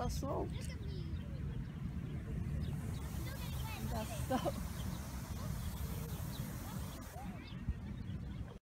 Tequila That's so.